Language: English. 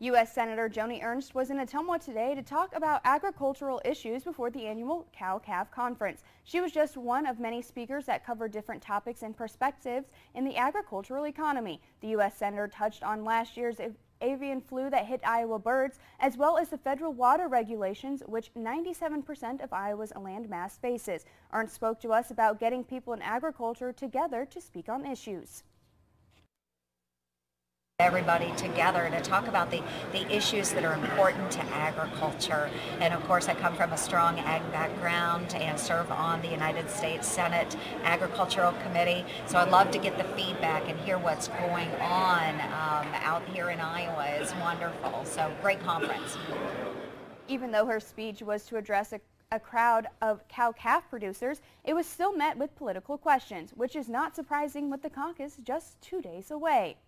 U.S. Senator Joni Ernst was in Ottumwa today to talk about agricultural issues before the annual Cow-Calf Conference. She was just one of many speakers that covered different topics and perspectives in the agricultural economy. The U.S. Senator touched on last year's avian flu that hit Iowa birds, as well as the federal water regulations, which 97% of Iowa's landmass faces. Ernst spoke to us about getting people in agriculture together to speak on issues everybody together to talk about the, the issues that are important to agriculture. And of course, I come from a strong ag background and serve on the United States Senate Agricultural Committee. So I'd love to get the feedback and hear what's going on um, out here in Iowa. It's wonderful. So great conference. Even though her speech was to address a a crowd of cow-calf producers, it was still met with political questions, which is not surprising with the caucus just two days away.